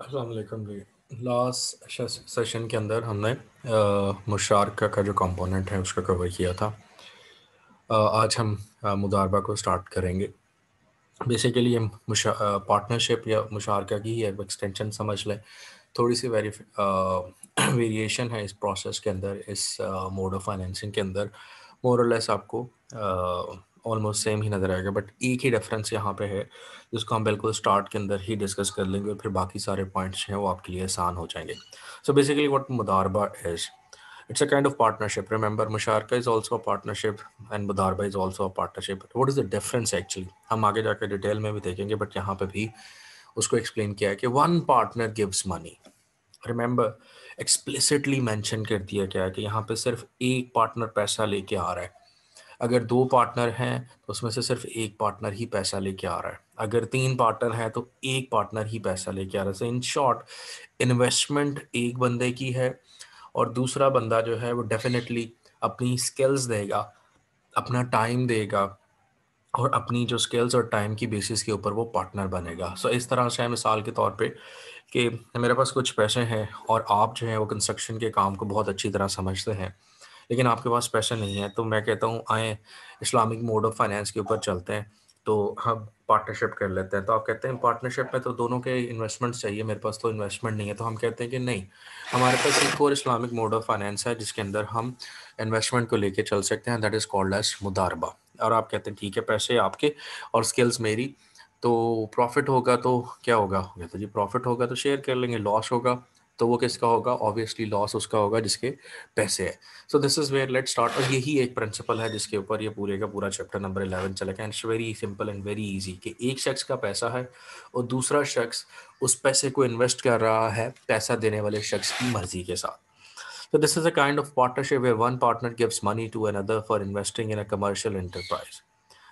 अस्सलाम जी। Last session के अंदर हमने मुशारका का जो कंपोनेंट है उसका कवर किया था। आ, आज हम मुदारबा को स्टार्ट करेंगे। बेसिकली हम पार्टनरशिप या मुशारका की ही एक एक्सटेंशन समझ लें। थोड़ी सी वेरी वेरिएशन है इस प्रोसेस के अंदर इस मोड ऑफ़ फाइनेंसिंग के अंदर। मोर लेस आपको ऑलमोस्ट सेम ही नज़र आएगा बट एक ही डिफरेंस यहाँ पे है, जिसको हम बिल्कुल स्टार्ट के अंदर ही डिस्कस कर लेंगे और फिर बाकी सारे पॉइंट्स हैं वो आपके लिए आसान हो जाएँगे। So basically what मुदारबा is kind of partnership. Remember musharka is also a partnership and mudarba is also a partnership. What is the difference actually? हम आगे जाकर डिटेल में भी देखेंगे बट यहाँ पे भी उसको एक्सप्लेन किया है कि one partner gives money remember explicitly mention कर दिया गया है कि यहाँ पे सिर्फ़ एक पार्टनर पैसा लेके आ रहा है। अगर दो पार्टनर हैं तो उसमें से सिर्फ़ एक पार्टनर ही पैसा लेके आ रहा है। अगर तीन पार्टनर हैं तो एक पार्टनर ही पैसा लेके आ रहा है। सो इन शॉर्ट इन्वेस्टमेंट एक बंदे की है और दूसरा बंदा जो है वो डेफिनेटली अपनी स्किल्स देगा अपना टाइम देगा और अपनी जो स्किल्स और टाइम की बेसिस के ऊपर वो पार्टनर बनेगा। सो so, इस तरह से मिसाल के तौर पे कि मेरे पास कुछ पैसे हैं और आप जो हैं वो कंस्ट्रक्शन के काम को बहुत अच्छी तरह समझते हैं। लेकिन आपके पास पैसे नहीं है तो मैं कहता हूँ, आए, इस्लामिक मोड ऑफ़ फाइनेंस के ऊपर चलते हैं तो हम पार्टनरशिप कर लेते हैं। तो आप कहते हैं, पार्टनरशिप में तो दोनों के इन्वेस्टमेंट चाहिए, मेरे पास तो इन्वेस्टमेंट नहीं है तो हम कहते हैं कि नहीं, हमारे पास एक और इस्लामिक मोड ऑफ़ फाइनेंस है, जिसके अंदर हम इन्वेस्टमेंट को लेके चल सकते हैं दैट इज़ कॉल्ड एज मुदारबा। और आप कहते हैं, ठीक है, पैसे आपके और स्किल्स मेरी तो प्रॉफिट होगा तो क्या होगा? तो जी प्रॉफिट होगा तो शेयर कर लेंगे लॉस होगा तो वो किसका होगा? ऑब्वियसली लॉस उसका होगा जिसके पैसे है। So this is where let start और यही एक प्रिंसिपल है जिसके ऊपर ये पूरे का पूरा चैप्टर नंबर इलेवन चला गया। It's very simple and very easy कि एक शख्स का पैसा है और दूसरा शख्स उस पैसे को इन्वेस्ट कर रहा है पैसा देने वाले शख्स की मर्ज़ी के साथ। तो this is a kind of partnership way one partner gives money to another for investing in a commercial enterprise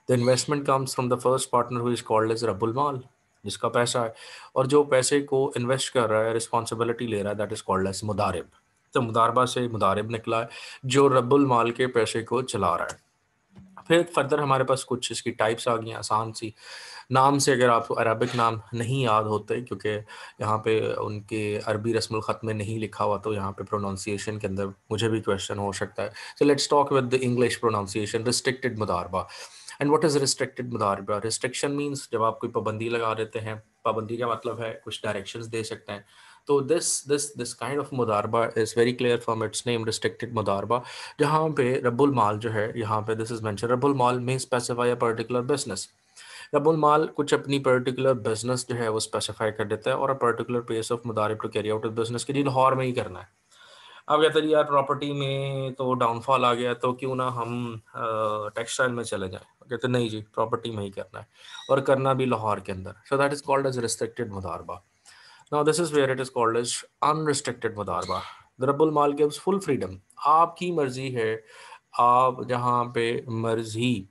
the investment comes from the first partner who is called as रबुल माल जिसका पैसा है। और जो पैसे को इन्वेस्ट कर रहा है रिस्पॉन्सिबिलिटी ले रहा है दैट इज़ कॉल्ड एज मुदारिब। तो मुदारबा से मुदारिब निकला है, जो रबुल माल के पैसे को चला रहा है। फिर फर्दर हमारे पास कुछ इसकी टाइप्स आ गई आसान सी। नाम से अगर आपको अरबिक नाम नहीं याद होते, क्योंकि यहाँ पे उनके अरबी रस्म ख़त में नहीं लिखा हुआ तो यहाँ पे प्रोनाउंसिएशन के अंदर मुझे भी क्वेश्चन हो सकता है। So let's talk with the English pronunciation restricted मुदारबा। And what is restricted मुदारबा रिस्ट्रिक्शन मीन्स जब आप कोई पाबंदी लगा देते हैं, पाबंदी का मतलब है कुछ डायरेक्शंस दे सकते हैं। तो this this this kind of मुदारबा is very clear from its name restricted मुदारबा। जहाँ पे रबुल माल जो है, यहाँ पे दिस इज़ मेंशन रबुल माल में स्पेसिफाई अ पर्टिकुलर बिज़नेस रबुल माल कुछ अपनी पर्टिकुलर बिज़नेस जो है, वो स्पेसिफाई कर देता है और अ पर्टिकुलर प्लेस ऑफ़ मुदारिब टू कैरी आउट बिज़नेस के लिए लाहौर में ही करना है। अब कहते यार प्रॉपर्टी में तो डाउनफॉल आ गया तो क्यों ना हम टेक्सटाइल में चले जाएँ। कहते नहीं जी प्रॉपर्टी में ही करना है। और करना भी लाहौर के अंदर। So that is called as restricted मुदारबा। Now this is where it is called as unrestricted मुदारबा। रबुल माल गिव्स फुल फ्रीडम आपकी मर्ज़ी है, आप जहाँ पे मर्ज़ी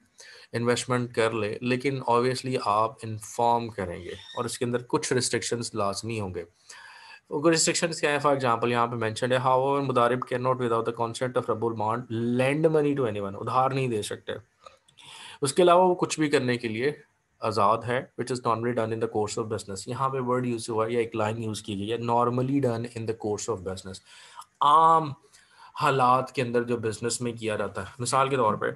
इन्वेस्टमेंट कर ले, लेकिन ऑब्वियसली आप इन्फॉर्म करेंगे और इसके अंदर कुछ रिस्ट्रिक्शंस लाजमी होंगे। रिस्ट्रिक्शन क्या है? फॉर एग्जांपल यहाँ पे मेंशन है how मुदारिब can not without the consent of रबुल माल लैंड मनी टू एनीवन उधार नहीं दे सकते। उसके अलावा वो कुछ भी करने के लिए आज़ाद है which is normally done in the course of business यहाँ पे वर्ड यूज़ हुआ या एक लाइन यूज़ की गई है normally done in the course of business आम हालात के अंदर जो बिज़नेस में किया जाता है, मिसाल के तौर पे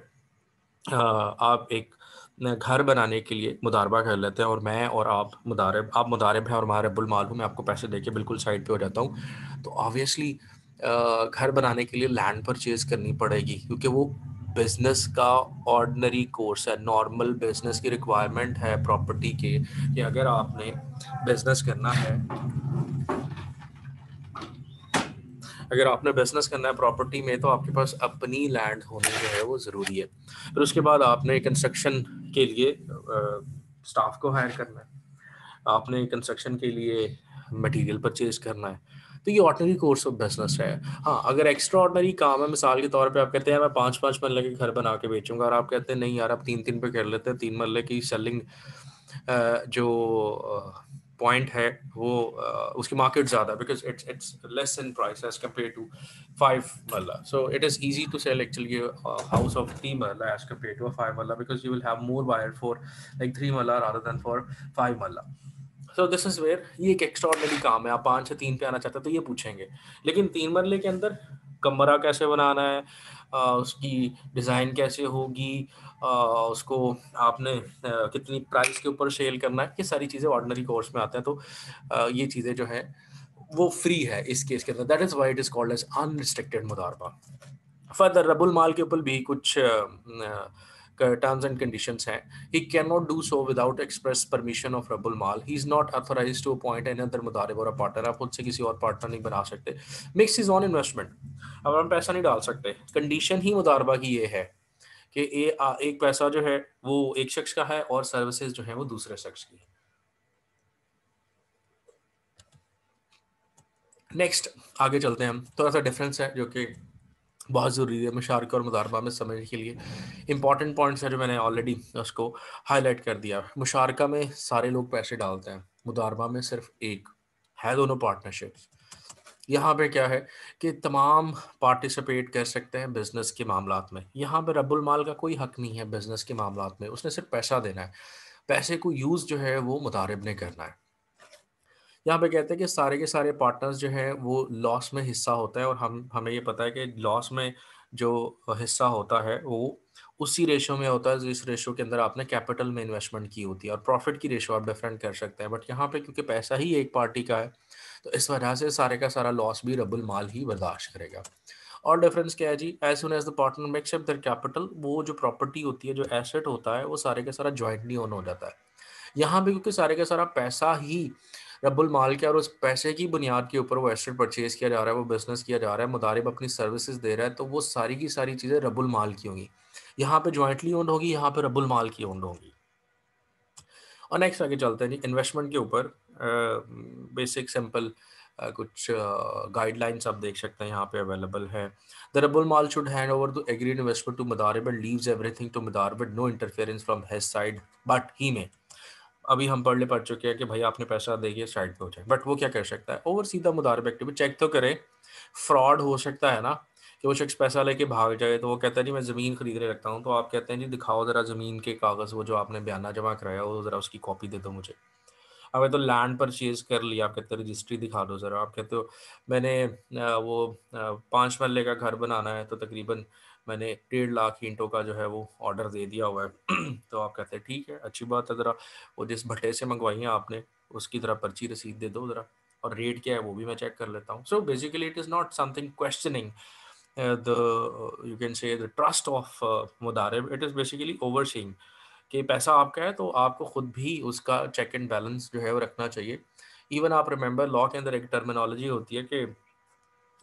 आप एक घर बनाने के लिए मुदारबा कर लेते हैं और मैं और आप मुदारब आप मुदारब हैं और मैं रबुल माल हूँ, मैं आपको पैसे दे के बिल्कुल साइड पे हो जाता हूँ। तो ऑब्वियसली घर बनाने के लिए लैंड परचेज करनी पड़ेगी, क्योंकि वो बिज़नेस का ऑर्डनरी कोर्स है नॉर्मल बिज़नेस की रिक्वायरमेंट है प्रॉपर्टी के, कि अगर आपने बिज़नेस करना है, अगर आपने बिज़नेस करना है प्रॉपर्टी में तो आपके पास अपनी लैंड होनी जो है वो ज़रूरी है। फिर उसके बाद आपने कंस्ट्रक्शन के लिए स्टाफ को हायर करना है। आपने कंस्ट्रक्शन के लिए मटेरियल परचेज करना है। तो ये ऑर्डनरी कोर्स ऑफ़ बिज़नेस है। हाँ अगर एक्स्ट्रा ऑर्डनरी काम है, मिसाल के तौर पे आप कहते हैं मैं पाँच पाँच मरले के घर बना के बेचूँगा। और आप कहते हैं, नहीं यार आप तीन तीन पे कर लेते हैं, तीन मरले की सेलिंग जो पॉइंट है, वो उसकी मार्केट ज़्यादा because it's it's less in price as compare to five marla so it is easy to sell actually house of three marla as compare to five marla because you will have more buyer for like three marla rather than for five marla so this is where ये एक extraordinary काम है। आप पाँच से तीन पे आना चाहते हैं तो ये पूछेंगे। लेकिन तीन मरले के अंदर कमरा कैसे बनाना है आ, उसकी डिज़ाइन कैसे होगी उसको आपने आ, कितनी प्राइस के ऊपर सेल करना है ये सारी चीज़ें ऑर्डनरी कोर्स में आते हैं तो आ, ये चीज़ें जो हैं वो फ्री है इस केस के अंदर। That is why it is called as unrestricted मुदारबा। Further रबुल माल के ऊपर भी कुछ terms and conditions hai. He cannot do so without express permission of Rabul Mal. He is not authorized to appoint any other मुदारिब or a partner. आप खुद से किसी और पार्टनर नहीं बना सकते मिक्स इज़ ऑन इन्वेस्टमेंट अब हम पैसा नहीं डाल सकते कंडीशन ही मुदारबा की ये है कि ए, आ, एक पैसा जो है वो एक शख्स का है और सर्विसेज़ जो है वो दूसरे शख्स की है नेक्स्ट आगे चलते हैं हम थोड़ा सा डिफरेंस है जो कि बहुत ज़रूरी है मुशारक और मुदारबा में समझने के लिए। इंपॉर्टेंट पॉइंट्स है जो मैंने ऑलरेडी उसको हाईलाइट कर दिया। मुशारका में सारे लोग पैसे डालते हैं, मुदारबा में सिर्फ़ एक है दोनों पार्टनरशिप्स यहाँ पे क्या है कि तमाम पार्टिसिपेट कर सकते हैं बिज़नेस के मामला में। यहाँ पे रबुल माल का कोई हक नहीं है बिज़नेस के मामला में, उसने सिर्फ़ पैसा देना है। पैसे को यूज़ जो है वो मुदारब ने करना है। यहाँ पे कहते हैं कि सारे के सारे पार्टनर्स जो है, वो लॉस में हिस्सा होता है और हम, हमें ये पता है कि लॉस में जो हिस्सा होता है, वो उसी रेशो में होता है, जिस रेशो के अंदर आपने कैपिटल में इन्वेस्टमेंट की होती है और प्रॉफिट की रेशो आप डिफरेंट कर सकते हैं। बट यहाँ पे क्योंकि पैसा ही एक पार्टी का है तो इस वजह से सारे का सारा लॉस भी रबुल माल ही बर्दाश्त करेगा। और डिफरेंस क्या है जी? As soon as the partner makes their capital वो जो प्रॉपर्टी होती है, जो एसेट होता है, वो सारे का सारा ज्वाइंटली ओन हो जाता है। यहाँ पे क्योंकि सारे का सारा पैसा ही रबुल माल के और उस पैसे की बुनियाद के ऊपर वो एसेट परचेज किया जा रहा है, वो बिज़नेस किया जा रहा है, मुदारिब अपनी सर्विसेज़ दे रहा है तो वो सारी की सारी चीज़ें रबुल माल की होंगी। यहाँ पे ज्वाइंटली ओन्ड होगी, यहाँ पे रबुल माल की ओन्ड होगी। और नेक्स्ट आगे चलते हैं जी इन्वेस्टमेंट के ऊपर बेसिक सिंपल कुछ गाइडलाइंस आप देख सकते हैं यहाँ पे अवेलेबल है। द रबुल माल should hand over to agreed investment to मुदारिब and leaves everything to मुदारिब no interference from his side but he में अभी हम पढ़ ले पढ़ चुके हैं कि भाई आपने पैसा देखिए साइड पे हो जाए। बट वो क्या कर सकता है? ओवर सीधा मुदारब एक्टिविटी चेक तो करे। फ्रॉड हो सकता है ना, कि वो शख्स पैसा लेके भाग जाए तो वो कहता है, जी, मैं ज़मीन खरीदने लगता हूँ। तो आप कहते हैं, जी, दिखाओ ज़रा ज़मीन के कागज़, वो जो आपने बयाना जमा कराया वो ज़रा उसकी कॉपी दे दो मुझे। अब तो लैंड परचेज कर लिया आप कहते रजिस्ट्री दिखा दो ज़रा। आप कहते हो, मैंने वो पाँच मरले का घर बनाना है तो तकरीबन मैंने डेढ़ लाख ईंटों का जो है वो ऑर्डर दे दिया हुआ है। तो आप कहते हैं, ठीक है, अच्छी बात है ज़रा, वो जिस भट्टे से मंगवाई हैं आपने, उसकी तरह पर्ची रसीद दे दो ज़रा, और रेट क्या है वो भी मैं चेक कर लेता हूँ। So basically it is not something questioning the you can say of मुदारिब it is basically overseeing कि पैसा आपका है तो आपको खुद भी उसका चेक एंड बैलेंस जो है वो रखना चाहिए। इवन आप रिमेंबर लॉ के अंदर एक टर्मिनोलॉजी होती है कि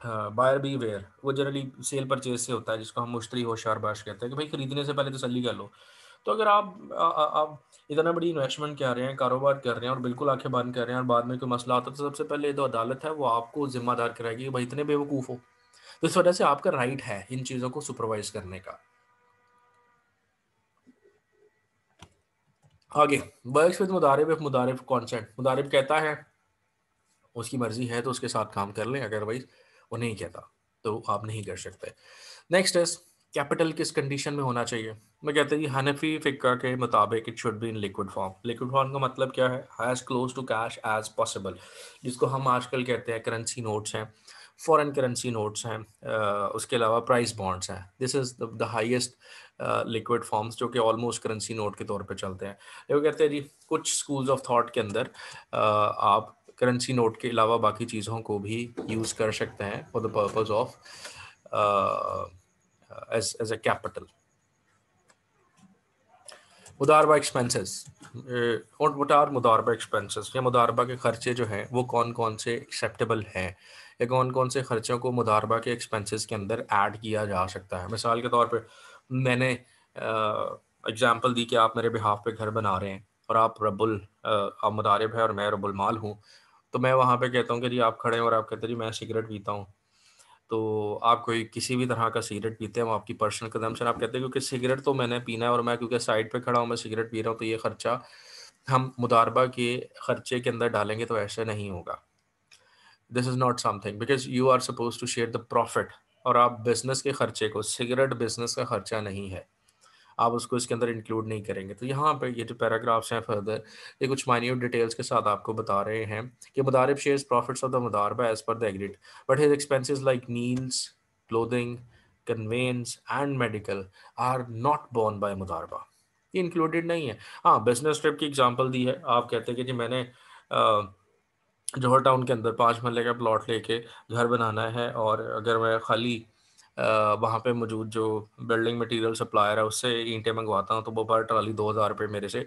बायर बी वेयर वो जनरली सेल परचेज से होता है, जिसको हम मुश्तरी होशारबाश कहते हैं कि भाई खरीदने से पहले तसली कर लो। तो अगर आप आप इतना बड़ी इन्वेस्टमेंट कर रहे हैं, कारोबार कर रहे हैं और बिल्कुल आँखें बंद कर रहे हैं और बाद में कोई मसला आता है तो सबसे पहले जो अदालत है, वो आपको जिम्मेदार कराएगी कि भाई इतने बेवकूफ़ हो। तो इस वजह से आपका राइट है इन चीज़ों को सुपरवाइज करने का। आगे वर्क्स विद मुदारिब मुदारिब कॉन्सेंट मुदारिब कहता है, उसकी मर्ज़ी है तो उसके साथ काम कर लें अदरवाइज़ वो नहीं कहता तो आप नहीं कर सकते। नेक्स्ट इज़ कैपिटल किस कंडीशन में होना चाहिए? मैं कहता हूँ हनफी फ़िक्का के मुताबिक it should be in liquid form liquid form का मतलब क्या है? As close to cash as possible जिसको हम आजकल कहते हैं करेंसी नोट्स हैं फॉरेन करेंसी नोट्स हैं उसके अलावा प्राइस बॉन्ड्स हैं। This is the highest liquid forms जो कि ऑलमोस्ट करेंसी नोट के तौर पे चलते हैं। वो कहते हैं जी कुछ स्कूल्स ऑफ़ थॉट के अंदर uh, आप करेंसी नोट के अलावा बाकी चीज़ों को भी यूज़ कर सकते हैं for the purpose of as as a capital मुदारबा expenses और वट आर मुदारबा एक्सपेंसेस या मुदारबा के खर्चे जो हैं वो कौन कौन से एक्सेप्टेबल हैं? या कौन कौन से खर्चों को मुदारबा के एक्सपेंसेस के अंदर ऐड किया जा सकता है? मिसाल के तौर पे मैंने एग्जांपल uh, दी कि आप मेरे बिहाफ पे घर बना रहे हैं और आप रबुल uh, मुदारब है और मैं रबुल माल हूँ। तो मैं वहाँ पे कहता हूँ कि जी आप खड़े हैं और आप कहते हैं, जी मैं सिगरेट पीता हूँ। तो आप कोई किसी भी तरह का सिगरेट पीते हैं, वो आपकी पर्सनल कंजम्पशन, आप कहते हैं, क्योंकि सिगरेट तो मैंने पीना है और मैं क्योंकि साइड पे खड़ा हूँ, मैं सिगरेट पी रहा हूँ तो ये खर्चा हम मुदारबा के खर्चे के अंदर डालेंगे तो ऐसा नहीं होगा। This is not something because you are suppose to share the profit और आप बिज़नेस के खर्चे को, सिगरेट बिज़नेस का खर्चा नहीं है। आप उसको इसके अंदर इंक्लूड नहीं करेंगे। तो यहाँ पे ये जो पैराग्राफ्स हैं फर्दर ये कुछ माइन्यूट डिटेल्स के साथ आपको बता रहे हैं कि मुदारब shares profits of the मुदारबा as per the agreed but his expenses like meals clothing conveyance and medical are not borne by मुदारबा। ये इंक्लूडेड नहीं है। हाँ बिज़नेस ट्रिप की एग्जांपल दी है। आप कहते हैं कि जी मैंने जौहर टाउन के अंदर पाँच मरले का प्लॉट लेके घर बनाना है और अगर मैं खाली वहाँ पे मौजूद जो बिल्डिंग मटेरियल सप्लायर है उससे ईंटें मंगवाता हूँ तो वो पर ट्राली दो हज़ार रुपये मेरे से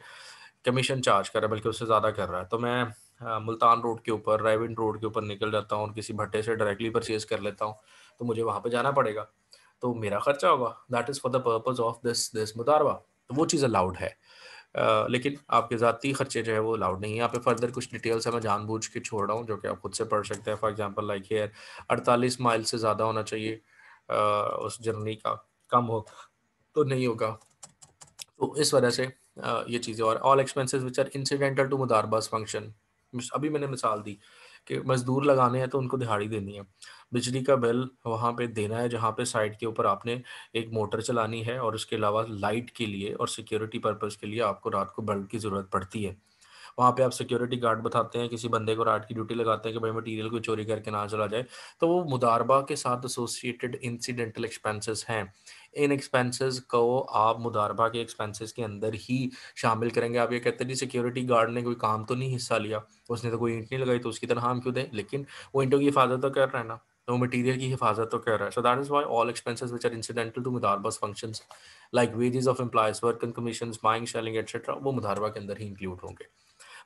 कमीशन चार्ज कर रहा है बल्कि उससे ज़्यादा कर रहा है। तो मैं मुल्तान रोड के ऊपर रायविंड रोड के ऊपर निकल जाता हूँ और किसी भट्टे से डायरेक्टली परचेज कर लेता हूँ तो मुझे वहाँ पर जाना पड़ेगा। तो मेरा खर्चा होगा। That is for the purpose of this this मुदारवा तो वो चीज़ अलाउड है। Uh, लेकिन आपके ज़ाती खर्चे जो है वो अलाउड नहीं है। यहाँ पे फर्दर कुछ डिटेल्स है मैं जानबूझ के छोड़ रहा हूँ जो कि आप खुद से पढ़ सकते हैं। फॉर एग्जांपल लाइक हेयर अड़तालीस माइल से ज़्यादा होना चाहिए। उस जर्नी का कम हो तो नहीं होगा। तो इस वजह से ये चीज़ें और all expenses which are incidental to मुदारबास function अभी मैंने मिसाल दी कि मज़दूर लगाने हैं तो उनको दिहाड़ी देनी है। बिजली का बिल वहाँ पे देना है जहाँ पे साइड के ऊपर आपने एक मोटर चलानी है और उसके अलावा लाइट के लिए और सिक्योरिटी पर्पज़ के लिए आपको रात को बल्ब की ज़रूरत पड़ती है। वहाँ पे आप सिक्योरिटी गार्ड बताते हैं, किसी बंदे को रात की ड्यूटी लगाते हैं कि भाई मटीरियल को चोरी करके ना चला जाए तो वो मुदारबा के साथ एसोसिएटेड इंसिडेंटल एक्सपेंसेस हैं। इन एक्सपेंसेस को आप मुदारबा के एक्सपेंसेस के अंदर ही शामिल करेंगे। आप ये कहते हैं सिक्योरिटी गार्ड ने कोई काम तो नहीं हिस्सा लिया, उसने तो कोई ईंट नहीं लगाई तो उसकी तरह हम क्यों दें? लेकिन वो ईंटों की हिफाजत तो कर रहे हैं ना तो मटेरियल की हिफाजत तो कर रहा है। So that is why all expenses which are incidental to मुदारबास functions like wages of employees work and commission buying selling etcetera वो मुदारबा के अंदर ही इंक्लूड होंगे।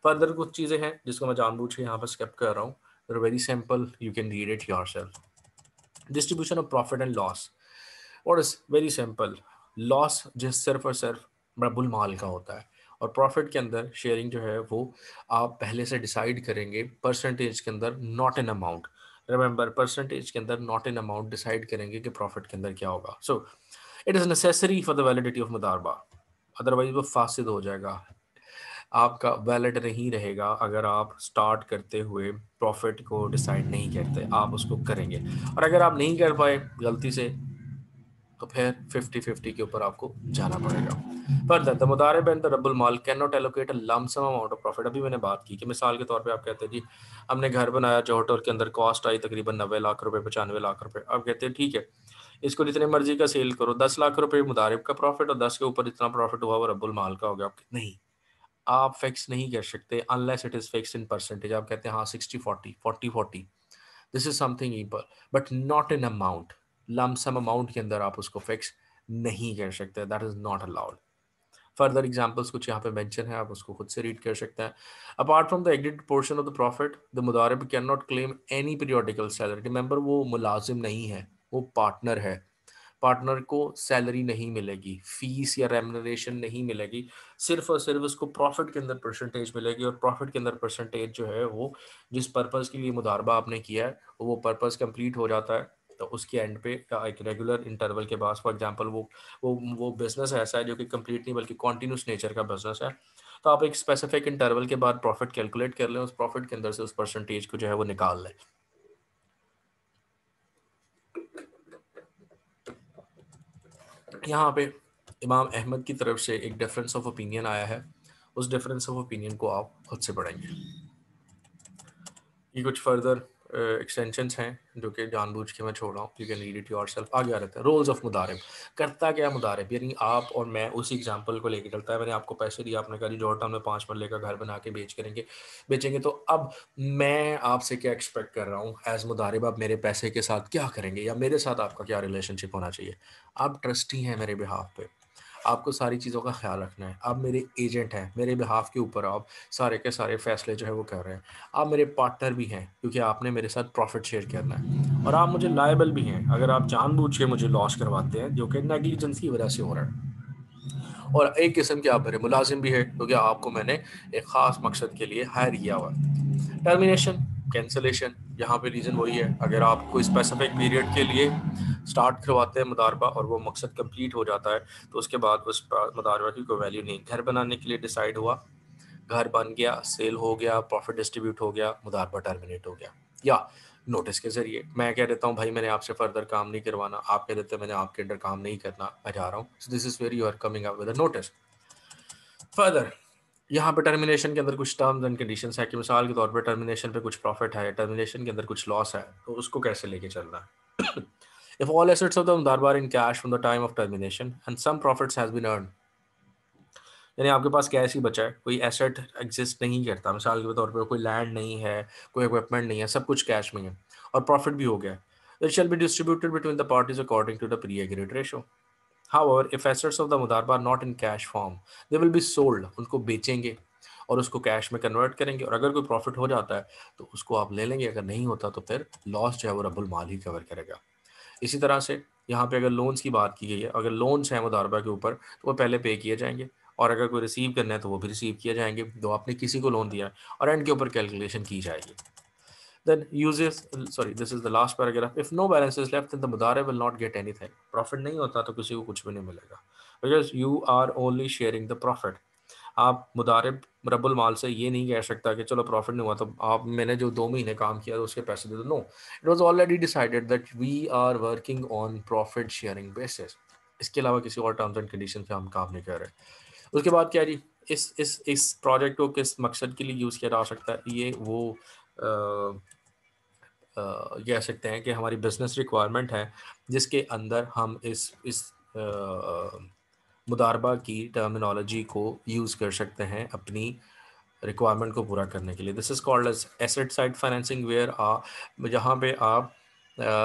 फर्दर कुछ चीज़ें हैं जिसको मैं जानबूझ के यहाँ पर स्केप कर रहा हूँ। Very simple you can read it yourself distribution of profit and loss और इज़ वेरी सिंपल लॉस जिस सिर्फ़ और सिर्फ़ रबुल माल का होता है। और प्रॉफिट के अंदर शेयरिंग जो है वो आप पहले से डिसाइड करेंगे परसेंटेज के अंदर not an amount remember percentage के अंदर नॉट एन अमाउंट डिसाइड करेंगे कि प्रॉफिट के अंदर क्या होगा। So it is necessary for the validity of मुदारबा otherwise वो फासिद हो जाएगा। आपका वैलिड नहीं रहेगा अगर आप स्टार्ट करते हुए प्रॉफिट को डिसाइड नहीं करते, आप उसको करेंगे। और अगर आप नहीं कर पाए गलती से तो फिर फिफ्टी फिफ्टी के ऊपर आपको जाना पड़ेगा। फर्दर द मुदारिब एंड रबुल माल can not allocate a lump sum amount of profit अभी मैंने बात की कि मिसाल के तौर पे आप कहते हैं जी, हमने घर बनाया जोहटोर के अंदर कॉस्ट आई तकरीबन नब्बे लाख रुपए, पचानवे लाख रुपए। अब कहते हैं, ठीक है, इसको जितने मर्ज़ी का सेल करो, दस लाख रुपए मुदारिब का प्रॉफिट और दस के ऊपर इतना प्रॉफिट हुआ वो रबुल माल का हो गया। नहीं आप फिक्स नहीं कर सकते unless it is fix in percentage आप कहते हैं हाँ sixty forty forty forty this is something but not in amount lump sum amount के अंदर आप उसको फिक्स नहीं कर सकते। That is not allowed further examples कुछ यहाँ पे मेंशन है, आप उसको खुद से रीड कर सकते हैं। Apart from the agreed portion of the profit the मुदारिब can not claim any periodical salary remember वो मुलाजिम नहीं है, वो पार्टनर है। पार्टनर को सैलरी नहीं मिलेगी, फ़ीस या रेमनरेशन नहीं मिलेगी, सिर्फ़ और सिर्फ़ उसको प्रॉफिट के अंदर परसेंटेज मिलेगी और प्रॉफिट के अंदर परसेंटेज जो है वो जिस पर्पज़ के लिए मुदारबा आपने किया है, वो पर्पज़ कंप्लीट हो जाता है तो उसके एंड पे एक रेगुलर इंटरवल के बाद फॉर एग्जांपल वो वो वो बिज़नेस ऐसा है जो कि कंप्लीट नहीं बल्कि कॉन्टीन्यूस नेचर का बिज़नेस है तो आप एक स्पेसिफिक इंटरवल के बाद प्रॉफिट कैलकुलेट कर लें, उस प्रॉफिट के अंदर से उस परसेंटेज को जो है वो निकाल लें। यहाँ पे इमाम अहमद की तरफ़ से एक डिफरेंस ऑफ़ ओपिनियन आया है। उस डिफरेंस ऑफ़ ओपिनियन को आप खुद से पढ़ेंगे। ये कुछ फर्दर एक्सटेंशन हैं, जो कि जानबूझ के मैं छोड़ रहा हूँ you can read it yourself आगे आ रहता है रोल्स ऑफ़ मुदारब। करता क्या मुदारब? यानी आप और मैं उसी एग्ज़ाम्पल को लेकर चलता है। मैंने आपको पैसे दिए, आपने कहा जॉर्ज टाउन में पाँच मरले का घर बना के बेच करेंगे, बेचेंगे। तो अब मैं आपसे क्या एक्सपेक्ट कर रहा हूँ? एज मुदारब, आप मेरे पैसे के साथ क्या करेंगे? या मेरे साथ आपका क्या रिलेशनशिप होना चाहिए? आप ट्रस्टी हैं मेरे बिहाफ पे। आपको सारी चीज़ों का ख्याल रखना है। आप मेरे एजेंट हैं, मेरे बिहाफ के ऊपर आप सारे के सारे फैसले जो है वो कर रहे हैं। आप मेरे पार्टनर भी हैं, क्योंकि आपने मेरे साथ प्रॉफिट शेयर करना है और आप मुझे लाइबल भी हैं, अगर आप जानबूझ के मुझे लॉस करवाते हैं, जो कि नेगलिजेंस की वजह से हो रहा है। और एक किस्म के आप मेरे मुलाजिम भी है, क्योंकि आपको मैंने एक ख़ास मकसद के लिए हायर किया हुआ टर्मिनेशन कैंसलेशन यहाँ पे रीज़न वही है। अगर आप कोई स्पेसिफिक पीरियड के लिए स्टार्ट करवाते हैं मुदारबा और वो मकसद कंप्लीट हो जाता है तो उसके बाद उस मुदारबा की कोई वैल्यू नहीं। घर बनाने के लिए डिसाइड हुआ, घर बन गया सेल हो गया प्रॉफिट डिस्ट्रीब्यूट हो गया, मुदारबा टर्मिनेट हो गया। या नोटिस के ज़रिए। मैं कह देता हूँ, भाई, मैंने आपसे फर्दर काम नहीं करवाना। आप कह देते मैंने आपके अंडर काम नहीं करना। मैं जा रहा हूँ। This is where you are coming up with notice further यहाँ पे टर्मिनेशन के अंदर कुछ टर्म्स एंड कंडीशन है कि मिसाल के तौर पर टर्मिनेशन पे कुछ प्रॉफिट है टर्मिनेशन के अंदर कुछ लॉस है तो उसको कैसे लेके चलना है if all assets of the darbar in cash from the time of termination and some profits has been earned, यानी आपके पास कैश ही बचा है, कोई एसेट एग्जिस्ट नहीं करता, मिसाल के तौर पर कोई लैंड नहीं है, कोई इक्विपमेंट नहीं है, सब कुछ कैश में है और प्रॉफिट भी हो गया it shall be distributed between the parties according to the pre-agreed ratio. However, if assets of the mudarba are not in cash form, they will be sold. उनको बेचेंगे और उसको कैश में कन्वर्ट करेंगे और अगर कोई प्रॉफिट हो जाता है तो उसको आप ले लेंगे। अगर नहीं होता तो फिर लॉस जो है वो रबुल माल ही कवर करेगा। इसी तरह से यहाँ पे अगर लोन्स की बात की गई है अगर लोन्स हैं मुदारबा के ऊपर तो वो पहले पे किए जाएँगे और अगर कोई रिसीव करना है तो वो भी रिसीव किए जाएँगे। तो आपने किसी को लोन दिया और एंड के ऊपर कैलकुलेशन की जाएगी। Then uses sorry, this is the last paragraph. If no balance is left, then the mudare will not get anything. Profit नहीं होता तो किसी को कुछ भी नहीं मिलेगा। Because you are only sharing the profit. आप मुदारिब रबुल माल से ये नहीं कह सकता कि चलो प्रॉफिट नहीं हुआ तो आप, मैंने जो दो महीने काम किया तो उसके पैसे दे दो। No it was already decided that we are working on profit sharing basis इसके अलावा किसी और टर्म्स एंड कंडीशन पे हम काम नहीं कर रहे। उसके बाद क्या जी? इस इस इस प्रोजेक्ट को किस मकसद के लिए यूज़ किया जा सकता है? ये वो कह सकते हैं कि हमारी बिज़नेस रिक्वायरमेंट है, जिसके अंदर हम इस इस मुदारबा की टर्मिनोलॉजी को यूज़ कर सकते हैं अपनी रिक्वायरमेंट को पूरा करने के लिए। This is called as asset side financing where uh, जहाँ पे आप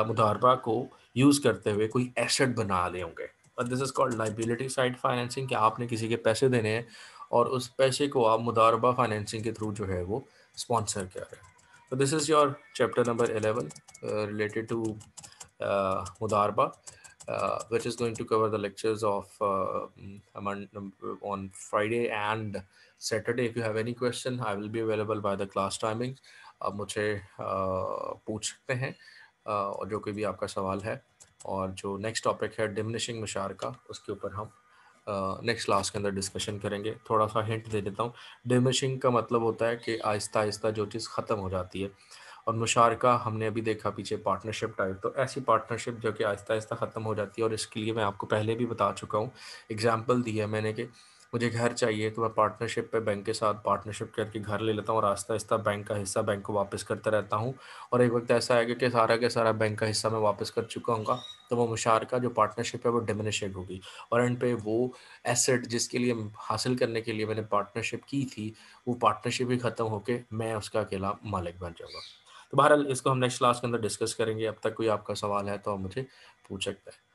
मुदारबा को यूज़ करते हुए कोई एसेट बना ले होंगे। और this is called liability side financing कि आपने किसी के पैसे देने हैं और उस पैसे को आप मुदारबा फाइनेंसिंग के थ्रू जो है वो स्पॉन्सर कर रहे हैं। So this is your chapter number 11 uh, related to uh, Mudarba, uh, which is going to cover the lectures of uh, on Friday and Saturday. If you have any question, I will be available by the class timings. आप मुझे पूछ सकते हैं और जो कोई भी आपका सवाल है और जो नेक्स्ट टॉपिक है डिमिनिशिंग मुशार का उसके ऊपर हम नेक्स्ट क्लास के अंदर डिस्कशन करेंगे। थोड़ा सा हिंट दे देता हूँ। डिमिशिंग का मतलब होता है कि आहिस्ता आहिस्ता जो चीज़ ख़त्म हो जाती है। और मुशारका हमने अभी देखा पीछे पार्टनरशिप टाइप तो ऐसी पार्टनरशिप जो कि आहिस्ता आहिस्ता ख़त्म हो जाती है। और इसके लिए मैं आपको पहले भी बता चुका हूँ। एग्ज़ाम्पल दी है मैंने कि मुझे घर चाहिए तो मैं पार्टनरशिप पे बैंक के साथ पार्टनरशिप करके घर ले लेता हूँ। और आस्ता आस्ता बैंक का हिस्सा बैंक को वापस करता रहता हूँ। और एक वक्त ऐसा आएगा कि सारा के सारा बैंक का हिस्सा मैं वापस कर चुका हूँ तो वो मुशार का जो पार्टनरशिप है वो डिमिनिशेड होगी। और एंड पे वो एसेट जिसके लिए हासिल करने के लिए मैंने पार्टनरशिप की थी, वो पार्टनरशिप ही ख़त्म होकर मैं उसका अकेला मालिक बन जाऊँगा। तो बहरहाल, इसको हम नेक्स्ट क्लास के अंदर डिस्कस करेंगे। अब तक कोई आपका सवाल है तो आप मुझे पूछ सकते हैं।